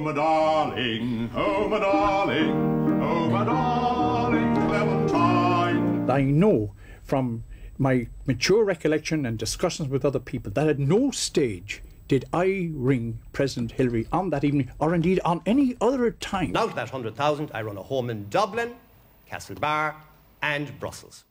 Oh, my darling, oh, my darling, oh, my darling Clementine. I know from my mature recollection and discussions with other people that at no stage did I ring President Hillery on that evening, or indeed on any other time. Now to that 100,000, I run a home in Dublin, Castlebar, and Brussels.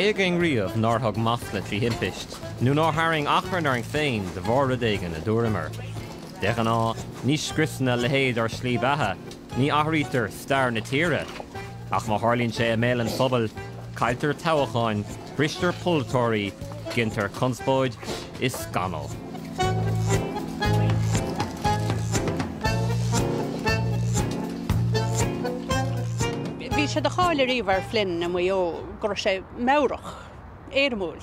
Cégin riamh náththag mafla trí himpiist, nó náthaing achmarar an féin de bhra éigen a dúrimar. De an á níos scrina lehéad ar slí bethe, ní ahrítar starir na tíre, ach má hálíonn sé a mé an sobal, caiiltar tochaáin, brister pultóirí, gintar conspóid is scanal. Bhí sé de cháile ríomhar flin na mó gur sé mérach émúl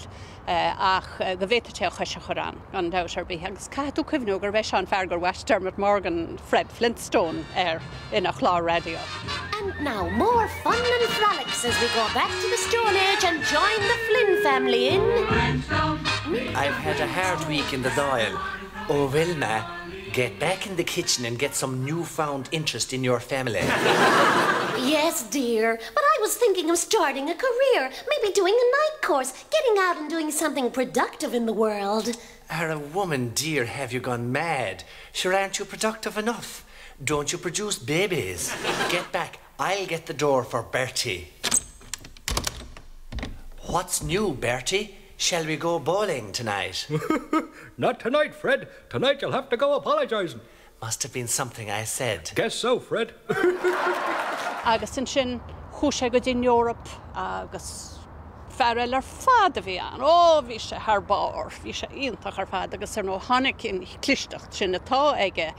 ach go bhéte te chuise chorán an da ar bí agus caiú cuimhnú gur bheith an fergur Westermut Morgan Fred Flintstone er, ar ina chlá radio. And now more fun and frolics as we go back to the Stone Age and join the Flynn family in. I've had a hard week in the dial. Oh, Wilma, get back in the kitchen and get some newfound interest in your family. Yes, dear, but I was thinking of starting a career, maybe doing a night course, getting out and doing something productive in the world. Are a woman, dear, have you gone mad? Sure, aren't you productive enough? Don't you produce babies? Get back. I'll get the door for Bertie. What's new, Bertie? Shall we go bowling tonight? Not tonight, Fred. Tonight you'll have to go apologising. Must have been something I said. Guess so, Fred. agus sin sin chúise go dín Europa agus feril ar fád a bhí an ó bhí sé thbáir, hí sé ionintach ar fád agus ar nó hánig cin clistecht sin atá aige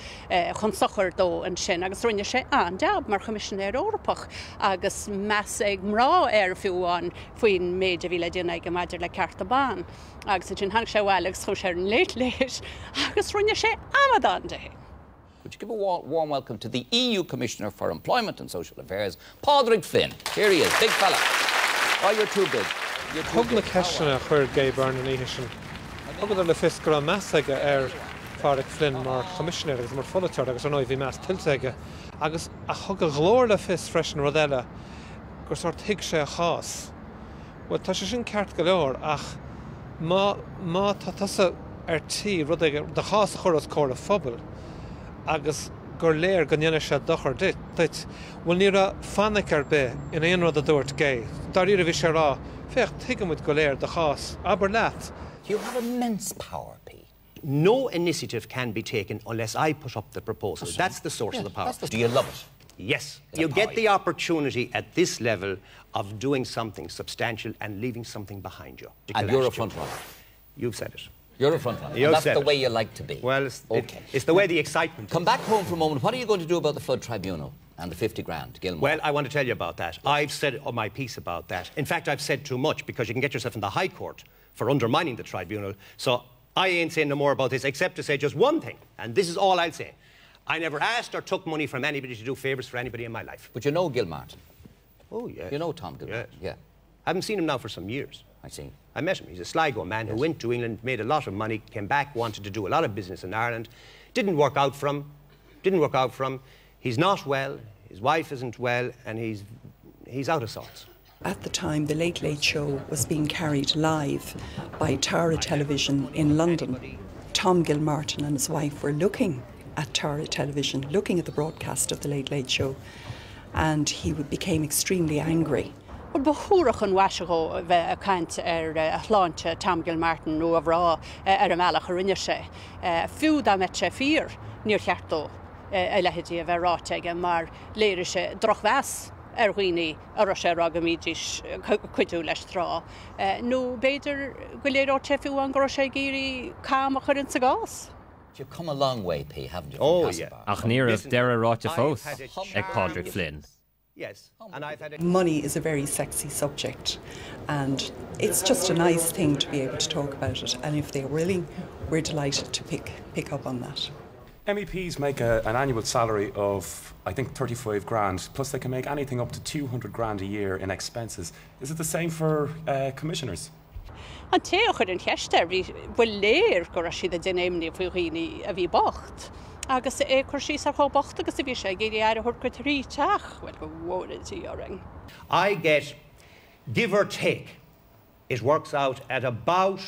chun sochar dó an sin agus rinne sé an deab mar chomisisinéir Orpach agus meas ag mrá ar fiúháin faoin méidir bhí le duna go maididir le ceartta agus sin hang sé bhheilegus chu sé an léit léis agus rinne sé amadan de. Would you give a warm, welcome to the EU Commissioner for Employment and Social Affairs, Padraig Flynn. Here he is, big fella. Oh, you're too big. You're too Thugla big. ceisina oh, chuir gé barna ní sin. Le fis go meas aige ar er fáric Flynn mar commissioner agus mar folateir agus an bhí meas tilteige. agus a thug a glóir le fis freisin rodile gur sort hiic sé a chás. Well tá sé sin ceart go leir ach má tá tasa ar tí rud de chás a churas cóir a fphobal agus gur léir gannne se dochar dit. Deit bhfuil ní a fannic ar be in éon rud a dúirt gé. Dar íra bhí sé rá fécht tuigemuid go léir de chás, aber leat. You have immense power, Pete. No initiative can be taken unless I put up the proposal. That's the source of the power. Do you love it? Yes. The You power, get the opportunity at this level of doing something substantial and leaving something behind you. And you're a Attitude. front runner. You've said it. You're a front runner. That's the way you like to be. Well, it's, it- okay. it's the way the excitement. Come back home for a moment. What are you going to do about the flood tribunal and the 50 grand, Gilmore? Well, I want to tell you about that. I've said my piece about that. In fact, I've said too much because you can get yourself in the High Court for undermining the tribunal. So I ain't saying no more about this except to say just one thing, and this is all I'll say. I never asked or took money from anybody to do favours for anybody in my life. but you know Gilmartin. Oh, yeah. You know Tom Gil Yes. Yeah, I haven't seen him now for some years. I see. I met him. He's a Sligo man who went to England, made a lot of money, came back, wanted to do a lot of business in Ireland. Didn't work out for him. Didn't work out for him. He's not well. His wife isn't well, and he's he's out of sorts. At the time, The Late Late Show was being carried live by Tara Television in London. Tom Gilmartin and his wife were looking at Tara Television, looking at the broadcast of The Late Late Show, and he became extremely angry. Wel bethúrach an wasisegó bheith a caiint ar aláinte tamgil Martin nó a bhrá ar an meach a rinne sé. Fiú a me sé fír níor cheartó a lehetí a bheithráteige mar léiri sé drochhes. arhuioine ar sé aga mídís chuidú leis rá. Nó béidir go léad tefiú an gro sé géirí cáach chu an sa gás. You've come a long way, P, haven't you? Oh, yeah. Ach, near of Dera Rotafos, Eg Padraig Flynn. Yes, and I've had a Money is a very sexy subject, and it's just a nice thing to be able to talk about it. And if they're willing, we're delighted to pick pick up on that. MEPs make a, an annual salary of, I think, 35 grand, plus they can make anything up to 200 grand a year in expenses. Is it the same for uh, commissioners? An té chur an cheiste bhí bhfuil léir go siad a dénéimní faoghine a bhí bocht. Agus é sí a agus a bhí sé ar go teach go. I get, give or take, it works out at about,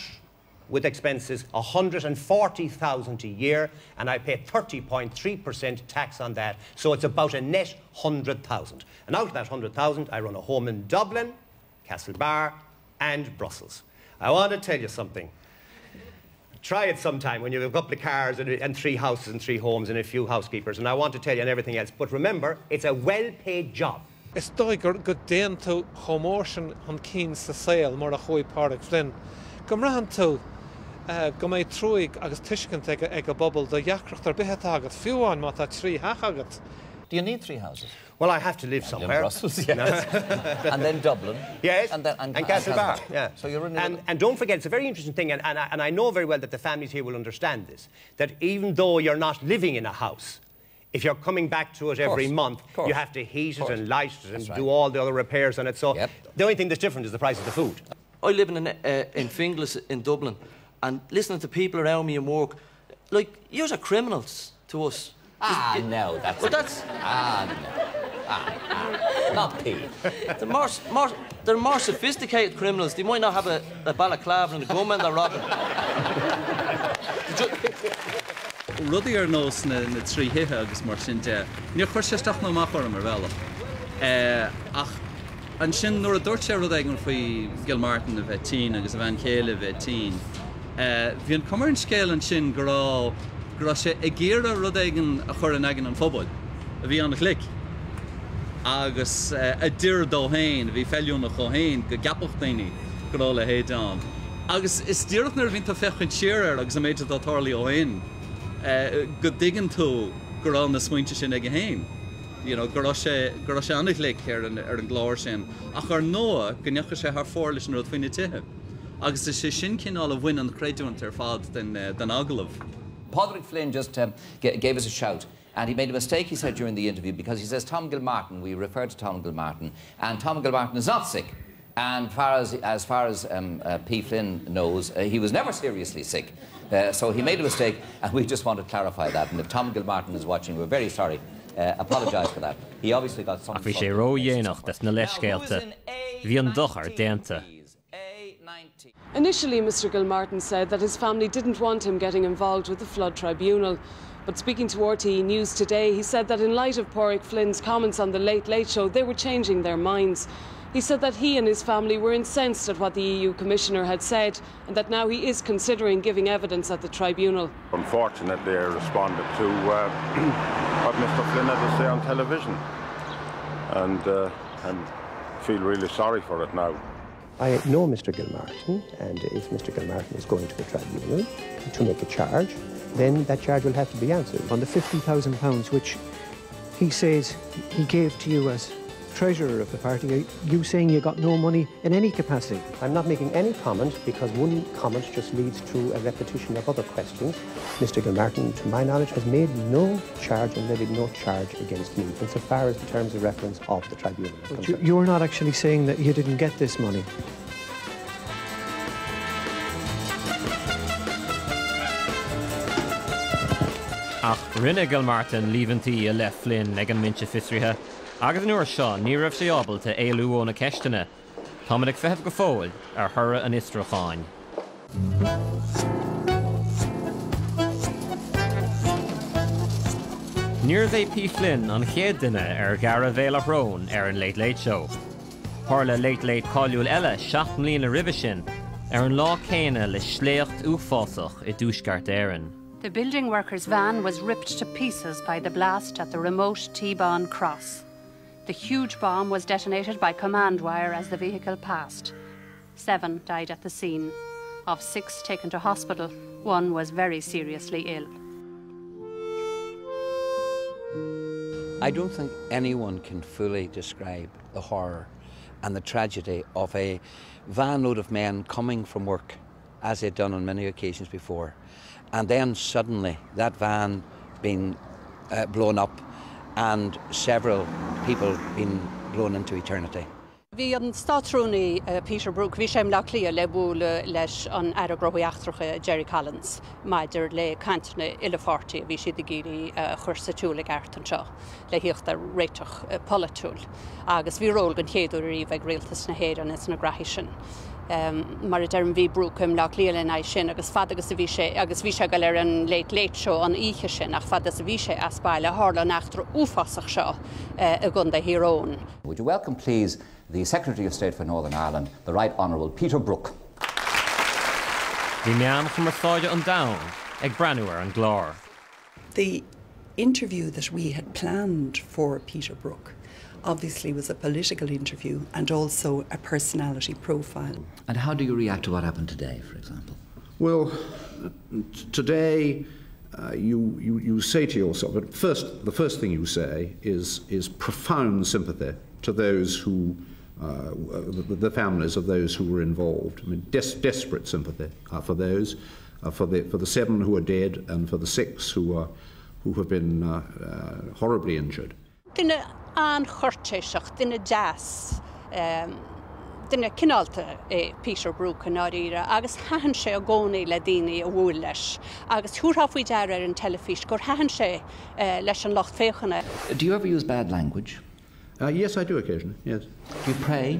with expenses, 140,000 a year, and I pay 30.3% tax on that, so it's about a net 100,000. And out of that 100,000, I run a home in Dublin, Castlebar, and Brussels. I want to tell you something. Try it sometime when you have a couple of cars and, and three houses and three homes and a few housekeepers, and I want to tell you and everything else. But remember, it's a well paid job. Is dói gur go déan tú chomórsin an cí sa saoil mar a chuoi páric flin. Go rahan tú uh, go méid trúig agus tuiscin ag, ag a bobbal do dheachreacht ar bithe agat fiúáin má tá trí hachagat. Do you need three houses? Well, I have to live In somewhere. Brussels, yes. and then Dublin. Yes, And then and, and Castlebar. Yeah. So you're in and, and don't forget, it's a very interesting thing, and, and, I, and I know very well that the families here will understand this, that even though you're not living in a house, if you're coming back to it every month, you have to heat it and light it and That's right. do all the other repairs on it. So Yep. the only thing that's different is the price of the food. I live in, uh, in Finglas in Dublin, and listening to people around me in work, like, yous are criminals to us. Ah, no, that's But that's ah, no. Ah, ah. not P. they're more, more they're more sophisticated criminals. They might not have a, a balaclava and a gunman they're robbing. Rudí ar nós na, na trí hithe agus mar sin de. Ní chuir séisteach nó mar mar bhela. Ach an sin nuair a dúirt sé rud an faoi Gilmartin a bheith tí agus a bhein chéile bheith tí. Bhí an cumar an scéil an sin gorá gur sé i ggéire rud aigen a chur an aigen an fphobal. a bhí anna clic. Agus uh, a dúr dóhéin, bhí fellún nach chohéin go gapach daoine gorá le héán. Agus is dúirnar vín tá fechann siar agus a méid atálaí óhain. Uh, go digan tú gur an na smuinte sin ag héin. You know, gur sé gur sé annig le ar an, ar an gláir sin. A chu nóa gnecha sé th fór leis an rud faoine tuthe. Agus is sé sin cinál a bhain an créúint ar fád den, uh, den agalah. Padraig Flynn just um, g- gave us a shout. And he made a mistake, he said, during the interview, because he says Tom Gilmartin, we refer to Tom Gilmartin, and Tom Gilmartin is not sick. And far as, as far as um, uh, P. Flynn knows, uh, he was never seriously sick. Uh, so he made a mistake, and we just want to clarify that. And if Tom Gilmartin is watching, we're very sorry. Uh, apologise for that. He obviously got some. A bhí sé ró dhéanaach des na leiscéalta. Bhí an dochar déanta. Initially, Mr. Gilmartin said that his family didn't want him getting involved with the flood tribunal. But speaking to RTE News today, he said that in light of Padraig Flynn's comments on the Late Late Show, they were changing their minds. He said that he and his family were incensed at what the EU Commissioner had said and that now he is considering giving evidence at the tribunal. Unfortunately, I responded to uh, what Mr. Flynn had to say on television, and uh, and feel really sorry for it now. I know Mr. Gilmartin, and if Mr. Gilmartin is going to the tribunal to make a charge, then that charge will have to be answered. On the £50,000 which he says he gave to you as treasurer of the party, are you saying you got no money in any capacity? I'm not making any comment because one comment just leads to a repetition of other questions. Mr. Gilmartin, to my knowledge, has made no charge and levied no charge against me insofar as the terms of reference of the tribunal. But you, you're not actually saying that you didn't get this money. Ach rinne Gilmartin líhantaí a le Flynn ag an minse fisrithe, agus nuair seo ní raibh sé ábalta éúó na ceistena. Ag feheh go fóil ar thura an istracháin. Níor é P Flynn an chéad duine ar gar bhéle rón ar an Late Late Show. Thla Late Late cáúil eile seaachn líon na ribh sin ar an lá céine le sléocht uásach i dúsgart éan. The building workers' van was ripped to pieces by the blast at the remote Teebane cross. The huge bomb was detonated by command wire as the vehicle passed. Seven died at the scene. Of six taken to hospital, one was very seriously ill. I don't think anyone can fully describe the horror and the tragedy of a van load of men coming from work, as they'd done on many occasions before, And then suddenly that van been uh, blown up and several people been blown into eternity. Bhí an uh, Peter Brook bhí sem lech lí le bhla leis an agrothíachtracha Jerry Collins, maididir le canna ileáirtaí a bhí siad a géirí chur saúla airt an seo le hiochtta réiteach polyúil. agus bhí ról an chéadúirí bheith réaltas na héan is na grahi sin. Um, mar a derm bhí brúcum le líalen na sin agus fad agus a bhí sé agus bhí se go ar an leit leit seo an ihe sin ach fad a bhí sé aspáile hála nachtar úfasach seo a gunda hirón. Would you welcome, please, the Secretary of State for Northern Ireland, the Right Honourable Peter Brooke. Bhí meam chu mar fáide an da ag breúir an glár. The interview that we had planned for Peter Brooke obviously was a political interview and also a personality profile. And how do you react to what happened today, for example? Well, today uh, you, you, you say to yourself, but first, the first thing you say is, is profound sympathy to those who, uh, the, the families of those who were involved. I mean, des- desperate sympathy uh, for those, uh, for, the, for the seven who are dead and for the six who, are, who have been uh, uh, horribly injured. Duine an chortéiseach duine jazz um, duine cinálta é Peter Brooke an áíre, agus haan sé a gcónaí le daine a bhúil leis, agus thuúthfuoi dear ar an telefís gur haan sé leis an locht féchanna. Do you ever use bad language? Uh, yes, I do occasionally, yes. Do you pray?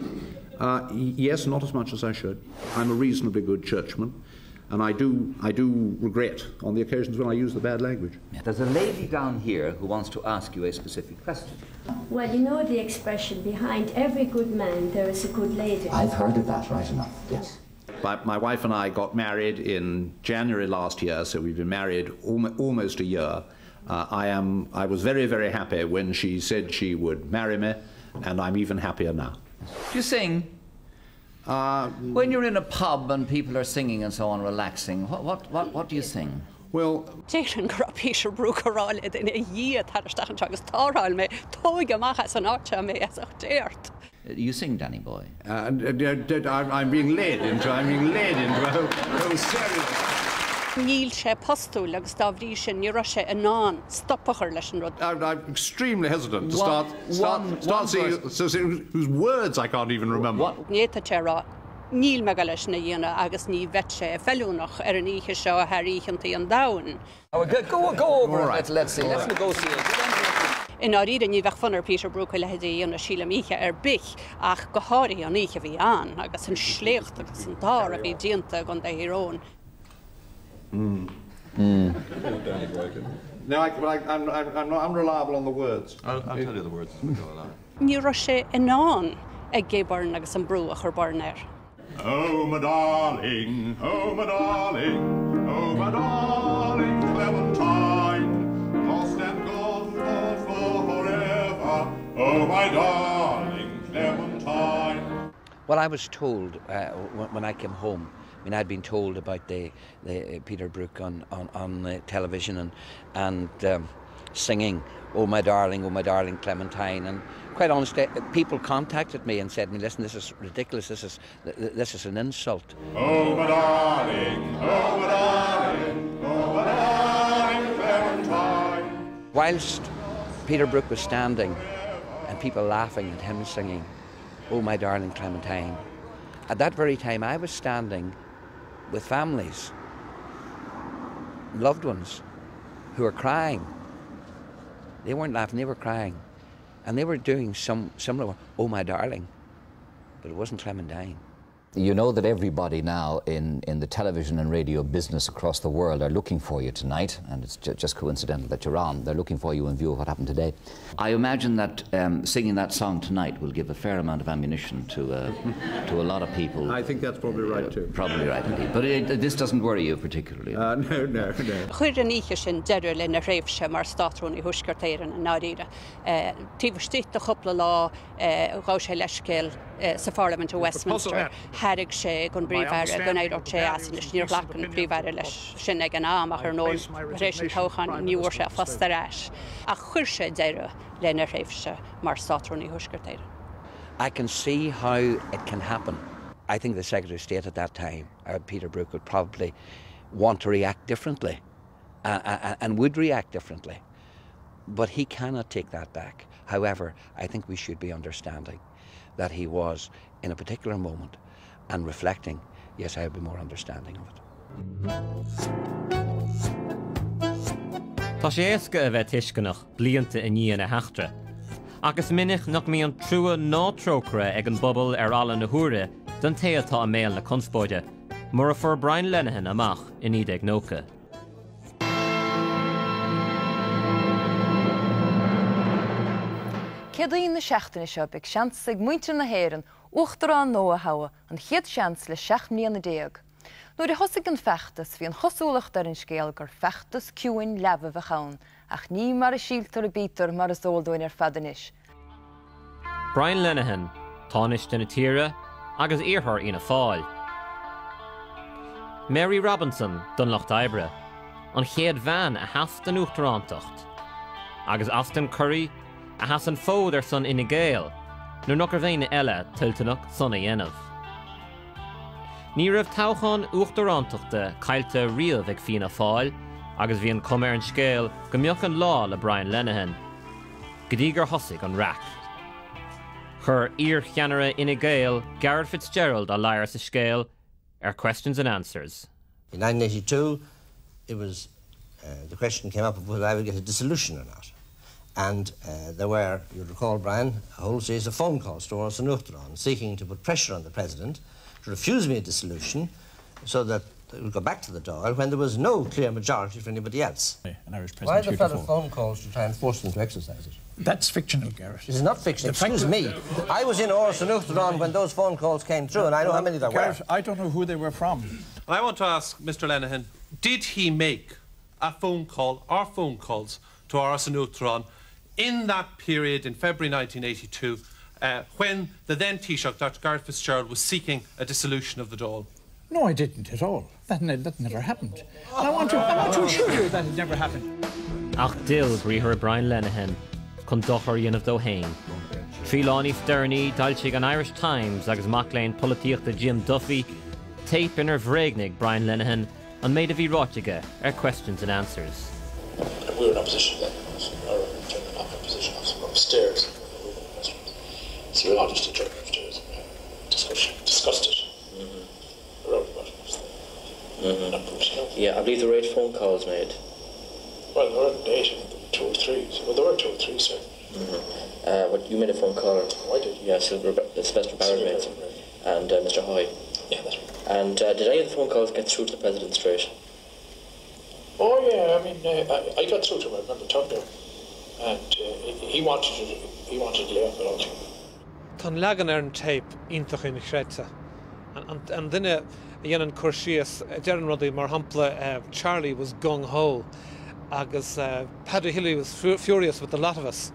Uh, yes, not as much as I should. I'm a reasonably good churchman, and I do, I do regret on the occasions when I use the bad language. There's a lady down here who wants to ask you a specific question. Well, you know the expression behind every good man there is a good lady. I've heard of that right enough, yes. My, my wife and I got married in January last year, so we've been married almo- almost a year. Uh, I, am, I was very, very happy when she said she would marry me, and I'm even happier now. Do you sing? Uh, when you're in a pub and people are singing and so on, relaxing, what, what, what, what do you sing? Well, Déan gur a Peter Brooke aráil in i dhé tarsteach agus táráil mé tóige maicha san áte mé as déirt. You sing, Danny Boy. Uh, I'm, I'm being led into, I'm being led into a whole, whole series. Níl sé postú agus dáhrí sin ní sé a ná stoppachar leis an rud. I'm, I'm extremely hesitant to One- start, start, one- start one seeing, verse. so, whose words I can't even remember. Néta terá níl me leis na dhéana agus ní bheit sé feúnach ar an ihe seo a thíchantaí an dain. Oh, go, go, go over it. right. Let's, let's see. Let's negotiate. In áíad ní bheith fannar Peter Brooke le héí anna síle míe ar bich ach go háirí an ihe bhí an agus an sléocht agus an dá a bhí dienta gan d hirón. No, I, but I, I'm, I'm, I'm not unreliable on the words. I'll, I'll tell you the words as we go along. Ní sé in ná ag gébarn agus an brú a chur barnéir. Oh, my darling, oh, my darling, oh, my darling Clementine, lost and gone for forever. Oh, my darling Clementine. Well, I was told uh, when, when I came home. I mean, I'd been told about the, the uh, Peter Brooke on on, on uh, television and and um, singing "Oh my darling, oh my darling Clementine," and quite honestly, uh, people contacted me and said, "Me, listen, this is ridiculous. This is th- th- this is an insult." Oh, my darling, oh, my darling, oh, my darling Clementine. Whilst Peter Brooke was standing and people laughing at him singing, Oh, my darling Clementine, at that very time I was standing with families, loved ones, who were crying. They weren't laughing, they were crying. And they were doing some similar, Oh, my darling. But it wasn't Clementine. You know that everybody now in, in the television and radio business across the world are looking for you tonight, and it's ju- just coincidental that you're on. They're looking for you in view of what happened today. I imagine that um, singing that song tonight will give a fair amount of ammunition to, uh, to a lot of people. I think that's probably right too. Probably right indeed. But it, this doesn't worry you particularly. Uh, no, no, no. Chuir an ihe sin deidir le na réimhse mar statrún i thuiscartéan an náíre. Tíh chopla lá rá sé leiscéil sa Parliament Westminster. Harrig sé gon bríomhre gan éidir sé as níor lechan bríomhre leis sin ag an amach ar nó rééis an tochan níúir se fastaréis a chuir sé déire lena réifse mar sátrúní thuisgurtéire. I can see how it can happen. I think the Secretary of State at that time, uh, Peter Brooke, would probably want to react differently uh, uh, and would react differently. But he cannot take that back. However, I think we should be understanding that he was in a particular moment and reflecting, yes, I would be more understanding of it. Tá sé éasca a bheith tuiscannach blianta a níana a heachtra. Agus minic nach mí an trua nátrócra ag an bobbal ar alla na thuúre don taatá a méal na conspóide, mar a for Brian Lenahan amach in iad ag nóca. Cédaíon na seaachtainna seo ag sean ag muinte na héan uchtarrán nó a haha an chiad seans le seach mlíon na déag. Nuair i thosaigh an fechttas hí an chosúlacht ar an scéal gur fechttas ciúin lebh a chaán ach ní mar a síaltar a bítar mar is ódóin ar fadanis. Brian Lenahan, táis duna tíre agus orthir ina fáil. Mary Robinson don Locht Ibre, an chéad bhean a heas den Uachtarrántacht. agus Aston Curry a has an fód ar san ina ggéal, nó nach ar bhéine eile tiltanach sanna dhéanamh. Ní rah táchan uachtarránachta caiilte riamh ag fina fáil, agus bhí an scéal go an lá le Brian Lenihan. Godí gur thosaigh an raach. Chur ír cheanara ina ggéal Garret Fitzgerald a leir sa scéal ar questions and answers. In 1982, it was uh, the question came up of whether I would get a dissolution or not. And uh, there were, you recall, Brian, a whole series of phone calls to Áras an Uachtaráin seeking to put pressure on the president to refuse me a dissolution so that it would go back to the Dáil when there was no clear majority for anybody else. An Irish Why the fellow phone calls to try and force them to exercise it? That's fictional, Garret. This is not fiction. The fact Excuse me. I was in Áras an Uachtaráin when those phone calls came through, and I know how many there were. I don't know who they were from. I want to ask Mr. Lenihan, did he make a phone call or phone calls to Áras an Uachtaráin in that period in February 1982 uh, when the then Taoiseach, Dr. Garret Fitzgerald, was seeking a dissolution of the Dáil? No, I didn't at all. That, ne that never happened. And I want to, I want to assure you that it never happened. Ach dil bríthir Brian Lenihan chun dochar dionmh dó hain. Trílání Sterní dailsigh an Irish Times agus macléin políochtta Jim Duffy, tape inar bhréignig Brian Lenihan an méid a bhí ráiteige ar questions and answers. we were in opposition then, or in opposition upstairs. We were just in Germany upstairs. Discussion, discussed it. Mm-hmm. Around about Mhm. know. Yeah, I believe there were eight phone calls made. Well, there weren't eight, two or three. Well, there were two or three, sir. Mm-hmm. Uh, what you made a phone call. I did. Yeah, Silver, Sylvester Barrett made some, and uh, Mr. Haughey. Yeah, that's right. And uh, did any of the phone calls get through to the president straight? Oh, yeah, I mean, uh, I, I got through to him, I remember talking to him. And uh, he, he wanted to, he wanted to lay off it all. Tá legan ar an tape intach in chréite. An duine dhéanaan chuirsíos dearan rudaí mar hapla uh, Charlie was gung ho agus uh, Paddy Hilly was fu furious with a lot of us.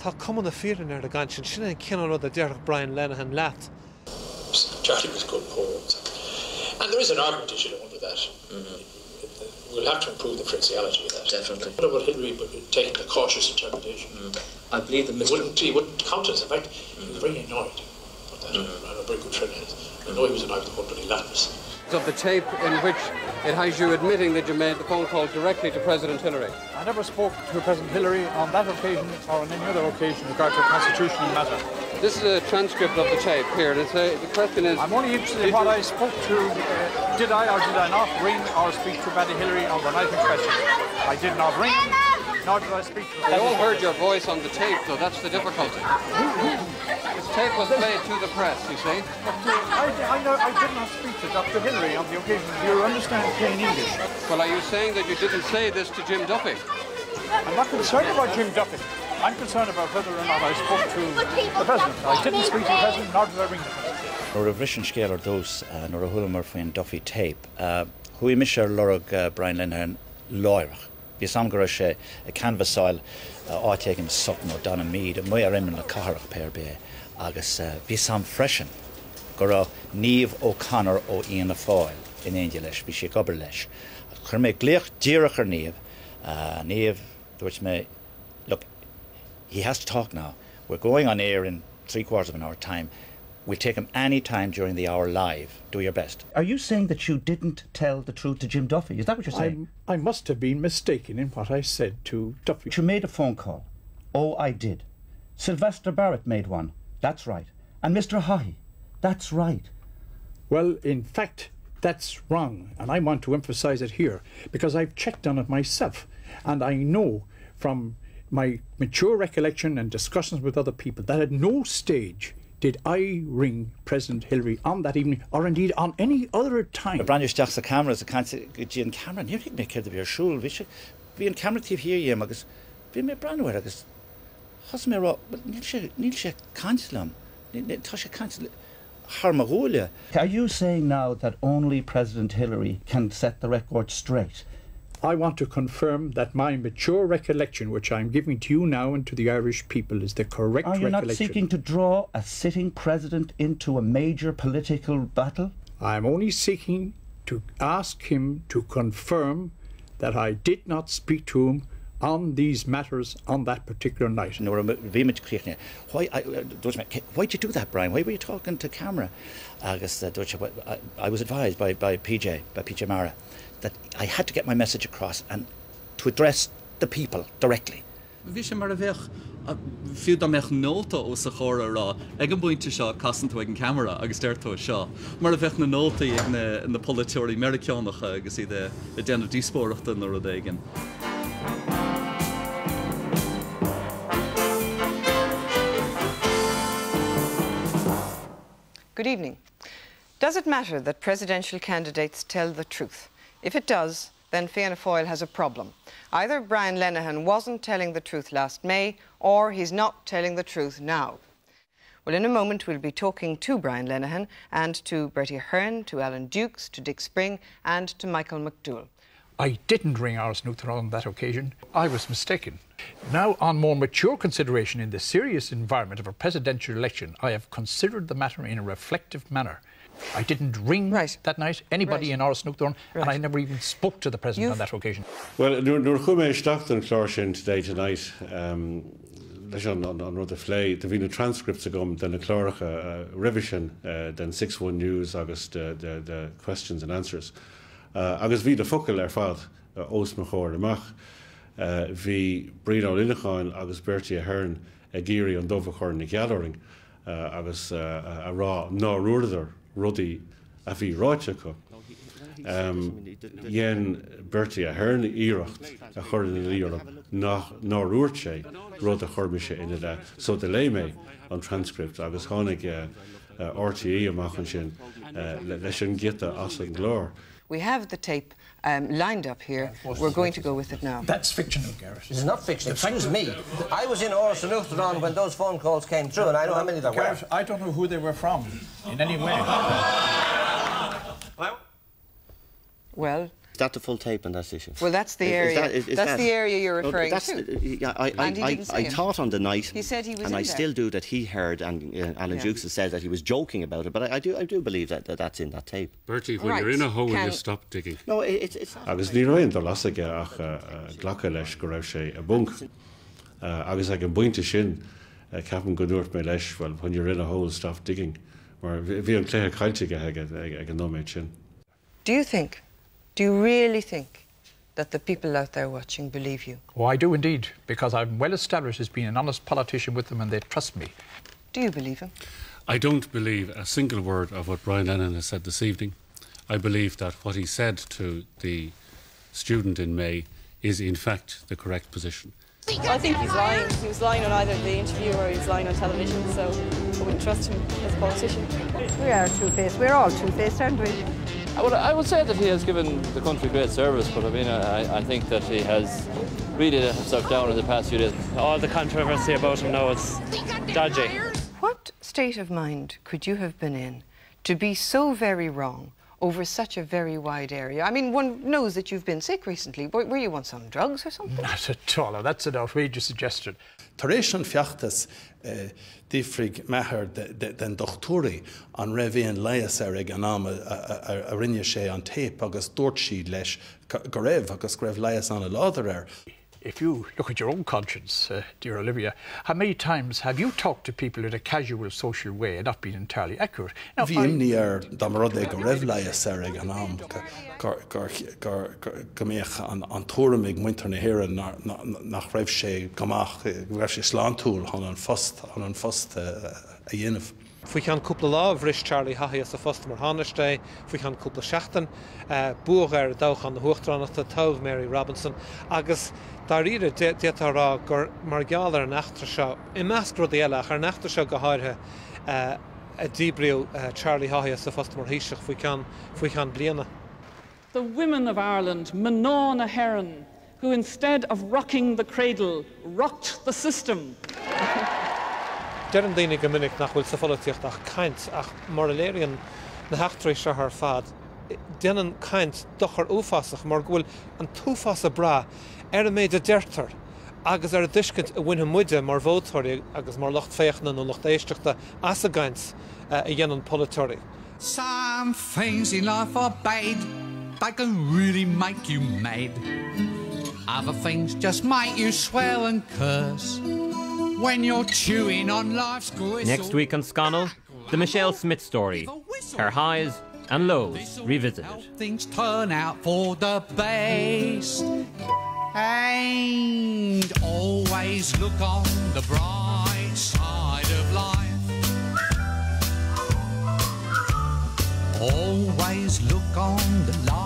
Tá cuman na fearing ar a gan sin sinna cinan rud a dearach Brian Lenihan leat. Charlie was good poet. And there is an argument issue under that. We'll have to improve the phraseology of that. Definitely. What about Hillery but taking a cautious interpretation? Mm. I believe that He Mr. wouldn't, he wouldn't countenance. In fact, he was mm. very annoyed that. Mm-hmm. I'm a very good friend of his. I know he was annoyed with the whole bloody Latvius. Of the tape in which it has you admitting that you made the phone call directly to President Hillery. I never spoke to President Hillery on that occasion or on any other occasion regarding a constitutional matter. This is a transcript of the tape here. And a, the question is. I'm only interested in what you- I spoke to. Uh, did I or did I not ring or speak to Paddy Hillery on the night in question? I did not ring, nor did I speak to They all heard your voice on the tape, though. That's the difficulty. This tape was played to the press, you see. I, I, know, I did not speak to Dr. Hillery on the occasion. Do you understand plain English? Well, are you saying that you didn't say this to Jim Duffy? I'm not concerned about Jim Duffy. I'm concerned about whether or not I spoke to the President. I didn't speak to the President, nor did I ring the President. Nor a bhrisin scéal ar dós nor a thula mar faoin Duffy tape. Hui mis ar lorug uh, Brian Lenihan láirech. Bhí sam go sé i canvasáil an sutn ó donna míad a mu imime le carach péir bé agus uh, bhí sam freisin go rá níomh ó canar ó íana fáil in éidir leis, bhí sé gobar leis. chur mé níomh dúirt mé look he has to talk now. We're going on air in three quarters of an hour time. We'll take him any time during the hour live. Do your best. Are you saying that you didn't tell the truth to Jim Duffy? Is that what you're saying? I, I must have been mistaken in what I said to Duffy. You made a phone call. Oh, I did. Sylvester Barrett made one. That's right. And Mr. Haughey. That's right. Well, in fact, that's wrong, and I want to emphasize it here because I've checked on it myself, and I know from my mature recollection and discussions with other people that at no stage did I ring President Hillery on that evening, or indeed on any other time. Branisteach sa camera a can dí an camera ní mé céir a bhíar siúil bhí hí an camera tíh hir agus bhí mé brandhar agus Has mé níl sé canlam tá sé cancel harmagólia. Are you saying now that only President Hillery can set the record straight? I want to confirm that my mature recollection, which I'm giving to you now and to the Irish people, is the correct Are you recollection. not seeking to draw a sitting president into a major political battle? I'm only seeking to ask him to confirm that I did not speak to him on these matters on that particular night. No, why, I, why did you do that, Brian? Why were you talking to camera? Agus, uh, I, I was advised by, by PJ, by PJ Mara, that I had to get my message across and to address the people directly. Bhí sé mar a bheith fiú am meach nóta ó sa chóra rá ag an buinte seo casantú ag an camera agus deirtó seo. Mar a bheith na nóta ag na polúirí Americanánacha agus i de déanana díspóachta nó a d éigen. Good evening. Does it matter that presidential candidates tell the truth? If it does, then Fianna Fáil has a problem. Either Brian Lenihan wasn't telling the truth last May, or he's not telling the truth now. Well, in a moment, we'll be talking to Brian Lenihan and to Bertie Ahern, to Alan Dukes, to Dick Spring, and to Michael McDowell. I didn't ring Áras an Uachtaráin on that occasion. I was mistaken. Now, on more mature consideration in the serious environment of a presidential election, I have considered the matter in a reflective manner. I didn't ring right. that night anybody right. in Áras an Uachtaráin, right. and I never even spoke to the president You've... on that occasion. Well, nuair chumé Stockton chláir today tonight, um, leis an rud a phlé, de bhína transcripts a gom den na chláiricha uh, revision uh, den 61 News agus the, the, the questions and answers. Uh, agus bhí de focail ar fad uh, os mar chóir amach. Uh, bhí bríá linecháin agus Bertie Ahern a géirí an dómha chóir na gearing uh, agus uh, a rá ná ruúidir rudaí a bhí ráite chu. Dhéan Bertie a Hearn íirecht a chur in líorm ná ruúirt sé rud a chormiise ina le so de lé méid an transcript agus tháinig uh, uh, RTí amachchan sin uh, leis an gita as an glór. We have the tape um, lined up here. We're going to go with it now. That's fictional, Garret. It's not fiction. Excuse me. I was in Oris and when those phone calls came through, and I don't know how many there Garret, were. I don't know who they were from in any way. Well, that the full tape on that issue? Well, that's the Is- is area. that- is- is that's that- the area you're No, referring that's- to. yeah, I, I, And he I, I thought on the night, He said he was and in I there. still do that he heard, and uh, Alan Yeah. Dukes has said that he was joking about it. But I, I do, I do believe that, that that's in that tape. Bertie, when you're in a hole, you stop digging. No, it, it's it's. Agus ní roion do lasige ach ghlacha leis go raibh sé a bunk. Uh, agus ag an buinte sin uh, ceapan go dúirt mé leis well when you're in a hole, stop digging. Mar bhí an cléthe caiilte ag ag an nóméid sin. Do you think, do you really think that the people out there watching believe you? Oh, I do indeed, because I'm well established as being an honest politician with them and they trust me. Do you believe him? I don't believe a single word of what Brian Lenihan has said this evening. I believe that what he said to the student in May is in fact the correct position. I think he's lying. He was lying on either the interview or he was lying on television, so I wouldn't trust him as a politician. We are two-faced. We're all two-faced, aren't we? Uh, I would, I would say that he has given the country great service, but I mean, I, I think that he has really let himself down in the past few days. All the controversy about him now is dodgy. What state of mind could you have been in to be so very wrong over such a very wide area? I mean, one knows that you've been sick recently. Were, were you once on drugs or something? Not at all. That's an outrageous suggestion. Taréis an fiachtas dífrig methir den dochtúí an rahíon leias ar ag an ná a rinne sé an tape agus dúirt siad leis go raibh agus raibh leias an a láidir ar. If you look at your own conscience, uh, dear Olivia, how many times have you talked to people in a casual social way and not been entirely accurate? Now, Bhí ar damrod go raibh le ser ag an am gombeoch an túramig muinter na hire nach raibh sé gomach raibh sé slántúil an an fast an an fast a dhéanamh. Fuoi an cúpla láhris Charlie haí sa fast mar háneiste, Fuoi an cúpla seachtain buach ar dochan na huachtránachta tah Mary Robinson agus Tá riide détarrá gur mar geall ar nachtra seo i meascro éile ar nachta seo go háirthe eh, a eh, Charlie sa fast mar híiseach faoi can faoi can bliana. The women of Ireland, Manon Heron, who instead of rocking the cradle, rocked the system. Dean daine go minic nach bhfuil sa ach caiint ach mar léironn na heachtaréis se th fad. Déanaan caiint dochar ófasach er er mar ghfuil an túfas a bra ar a méid a deirtar. agus ar a duiscint a bhaine muide mar bhótóirí agus mar locht féochna nó locht éisteachta as a gaiint i eh, dhéanaan polytóirí. Some things in life are bad, they can really make you mad. Other things just make you swear and curse. When you're chewing on life's gristle. Next week on Scannal, the Michelle Smith story, her highs and lows revisited. Things turn out for the best. And always look on the bright side of life. Always look on the light.